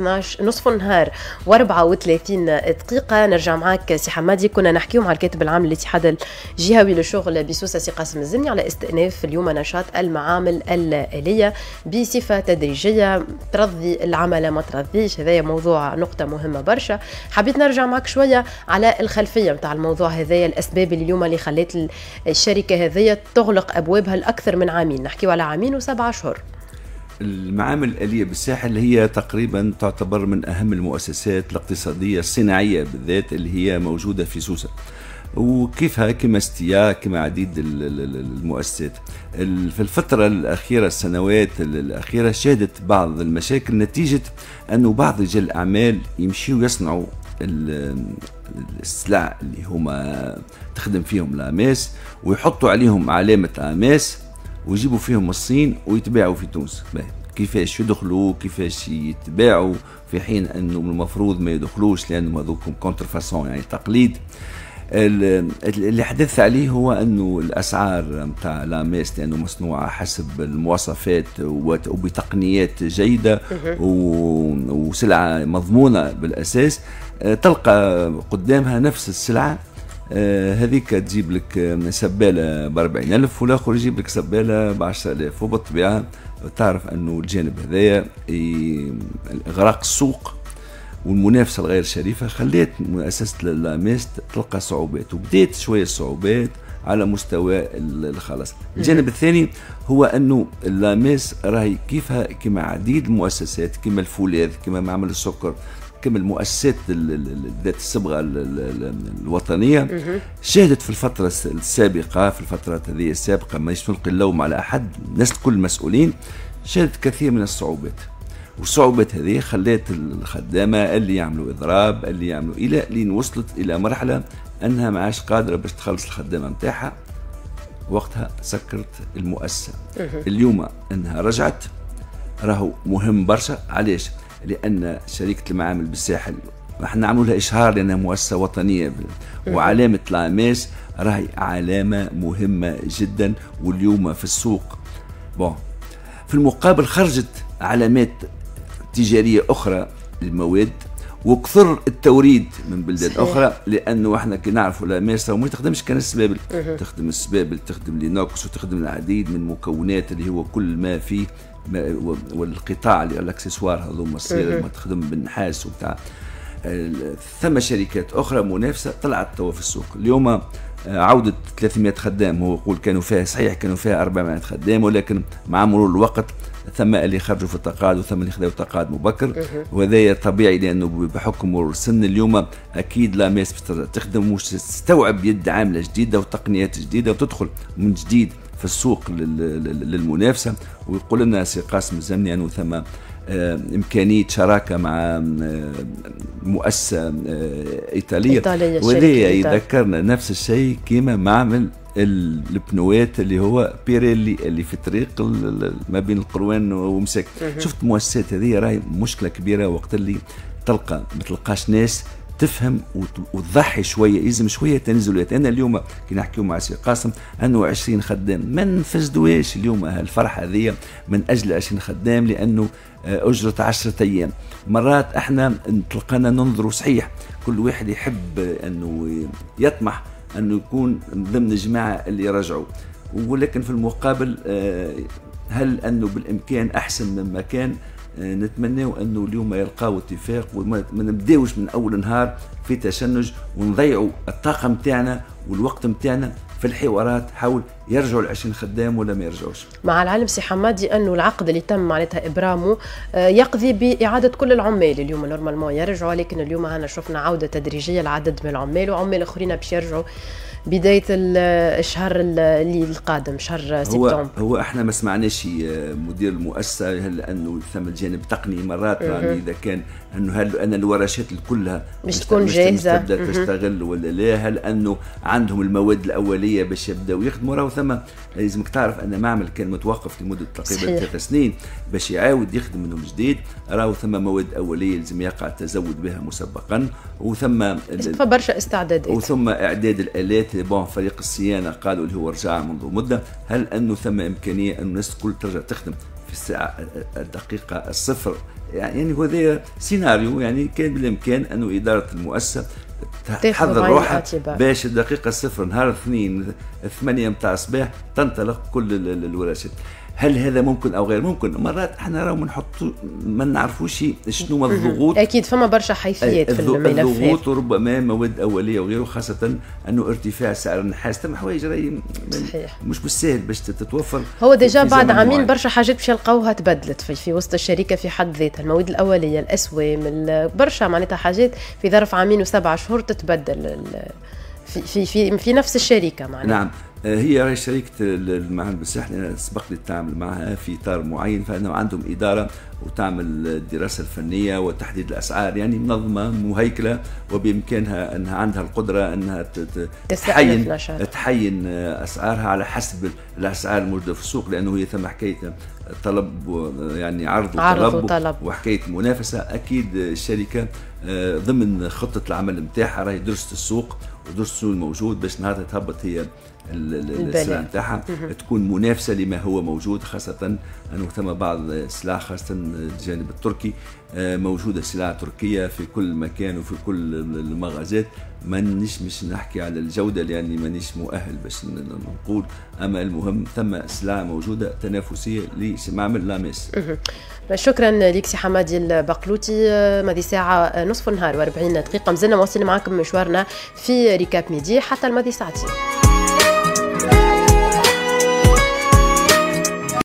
12 نصف النهار و34 دقيقة. نرجع معك سي حمادي. كنا نحكيو مع الكاتب العام للاتحاد الجهوي للشغل بسوسة سي قاسم الزمني على استئناف اليوم نشاط المعامل الآلية بصفة تدريجية. ترضي العمل ما ترضيش. هذا موضوع نقطة مهمة برشا. حبيت نرجع معك شوية على الخلفية متاع الموضوع هذايا الأسباب اللي اليوم اللي خلت الشركة هذيا تغلق أبوابها لأكثر من عامين. نحكيو على عامين وسبعة أشهر المعامل الآلية بالساحل هي تقريبا تعتبر من أهم المؤسسات الاقتصادية الصناعية بالذات اللي هي موجودة في سوسة. وكيفها؟ كما استيا كما عديد المؤسسات. في الفترة الأخيرة السنوات الأخيرة شهدت بعض المشاكل نتيجة أنه بعض رجال الأعمال يمشيوا يصنعوا السلع اللي هما تخدم فيهم الأماس ويحطوا عليهم علامة أماس ويجيبوا فيهم الصين ويتباعوا في تونس. كيفاش يدخلوا كيفاش يتباعوا في حين أنه المفروض ما يدخلوش لانهم هذوكم contrefaçon يعني تقليد. اللي حدث عليه هو أنه الأسعار نتاع لاميس لأنه مصنوعة حسب المواصفات وبتقنيات جيدة وسلعة مضمونة بالأساس تلقى قدامها نفس السلعة آه، هذيك تجيب لك سبالة ب 40000 والآخر يجيب لك سبالة ب 10000 وبالطبيعة تعرف أنه الجانب هذايا إغراق السوق والمنافسة الغير شريفة خلات مؤسسة لاميس تلقى صعوبات وبدات شوية الصعوبات على مستوى الخلاص. الجانب الثاني هو أنه لاميس راهي كيفها كما عديد المؤسسات كما الفولاذ كما معمل السكر كما المؤسسات ذات الصبغه الوطنية. شهدت في الفترة السابقة في الفترات هذه السابقة ما نلقي اللوم على احد الناس الكل المسؤولين. شهدت كثير من الصعوبات. والصعوبات هذه خلات الخدامة اللي يعملوا إضراب اللي يعملوا إلى لين وصلت إلى مرحلة أنها ما عادش قادرة باش تخلص الخدامة نتاعها وقتها سكرت المؤسسة. اليوم أنها رجعت راهو مهم برشا. علاش؟ لأن شركه المعامل بالساحل إحنا نعملوا لها إشهار لأنها مؤسسة وطنية وعلامة لاميس راهي علامة مهمة جدا واليوم في السوق. bon في المقابل خرجت علامات تجارية أخرى للمواد وكثر التوريد من بلدان صحيح. أخرى لأنه إحنا كي نعرفوا لاميس ما تخدمش كان السبابل. تخدم السبابل تخدم l'inox وتخدم العديد من المكونات اللي هو كل ما فيه والقطاع اللي الاكسسوار هذوما الصغيره ما تخدم بالنحاس وبتاع. ثم شركات أخرى منافسة طلعت توا في السوق. اليوم عودة 300 خدام. هو يقول كانوا فيها صحيح كانوا فيها 400 خدام ولكن مع مرور الوقت ثم اللي خرجوا في التقاعد وثم اللي خذوا تقاعد مبكر. وهذا طبيعي لأنه بحكم مرور السن اليوم أكيد لا ماس تخدم وش تستوعب يد عاملة جديدة وتقنيات جديدة وتدخل من جديد في السوق للمنافسة. ويقول لنا سي قاسم الزمني أنه ثم آه، إمكانية شراكة مع آه، مؤسسة آه، إيطالية, إيطالية وهذا يذكرنا نفس الشيء كما معمل البنوات اللي هو بيريلي اللي في الطريق ما بين القروان ومساك. شفت المؤسسات هذه؟ راهي مشكلة كبيرة وقت اللي تلقى ما تلقاش ناس تفهم وتضحي شوية يلزم شوية تنازلات أنا اليوم كي نحكيو مع سي قاسم أنه 20 خدام. ما نفسدوهاش اليوم الفرحه هذه من أجل 20 خدام لأنه آه، أجرة 10 أيام. مرات إحنا تلقانا ننظر صحيح. كل واحد يحب أنه يطمح أنه يكون ضمن الجماعة اللي رجعوا ولكن في المقابل آه، هل أنه بالإمكان أحسن مما كان؟ آه، نتمناو أنه اليوم يلقاو اتفاق وما نبداوش من أول نهار في تشنج ونضيعوا الطاقة نتاعنا والوقت نتاعنا في الحوارات حول يرجعوا ال 20 خدام ولا ما يرجعوش. مع العلم سي حمادي انه العقد اللي تم معناتها إبرامه آه، يقضي بإعادة كل العمال. اليوم normalement يرجعوا لكن اليوم انا شفنا عودة تدريجية لعدد من العمال وعمال أخرين باش يرجعوا. بداية الشهر اللي القادم شهر سبتمبر. هو هو إحنا ما سمعناش مدير المؤسسة هل أنه ثم الجانب التقني مرات يعني إذا كان أنه هل أن الورشات كلها مش تكون جاهزة. تشتغل ولا لا؟ هل أنه عندهم المواد الأولية باش يبدأوا يخدموا؟ راهو ثم لازمك تعرف أن معمل كان متوقف لمدة تقريبا ثلاث سنين باش يعاود يخدم من جديد. راهو ثم مواد أولية لازم يقع التزود بها مسبقا. وثم برشا استعدادات. وثم إعداد الآلات بون فريق الصيانه قالوا اللي هو رجع منذ مدة هل انه ثم إمكانية انه الناس الكل ترجع تخدم في الساعة الدقيقة الصفر؟ يعني هذا سيناريو يعني كان بالإمكان أنه إدارة المؤسسة تحضر روحها باش الدقيقة الصفر نهار الاثنين الثمانية متاع الصباح تنطلق كل الورشات. هل هذا ممكن أو غير ممكن؟ مرات إحنا راهو نحط ما نعرفوش شنو الضغوط. أكيد فما برشا حيثيات في الملفات. الضغوط وربما مواد أولية وغيره خاصة أنه ارتفاع سعر النحاس. ثم حوايج راهي مش بالسهل باش تتوفر هو ديجا بعد عامين برشا حاجات باش يلقاوها تبدلت في, في وسط الشركة في حد ذاتها. المواد الأولية الأسوام برشا معناتها حاجات في ظرف عامين وسبع شهور تتبدل في في في, في نفس الشركة معناتها نعم. آه، هي شركة المعهد بالساحل سبق لي التعامل معها في إطار معين فإنه عندهم إدارة وتعمل الدراسة الفنية وتحديد الأسعار يعني منظمة مهيكلة وبإمكانها أنها عندها القدرة أنها تحين تحين أسعارها على حسب الأسعار الموجودة في السوق لأنه هي ثم حكاية طلب يعني عرض وطلب, عرض وطلب وحكاية منافسة. أكيد الشركة آه، ضمن خطة العمل نتاعها راهي درست السوق ودرست السوق الموجود باش نهار تهبط هي السلع نتاعها تكون منافسة لما هو موجود خاصة أنه ثم بعض السلع خاصة الجانب التركي آه، موجودة سلع تركية في كل مكان وفي كل المغازات. مانيش مش نحكي على الجودة لأني مانيش مؤهل باش نقول. أما المهم ثم سلع موجودة تنافسية لمعمل لاميس شكرا لك سي حمادي البقلوتي. آه، ماضي ساعة آه، نصف النهار و40 دقيقة. مازلنا مواصلين معكم مشوارنا في Recap Midi حتى الماضي ساعتين.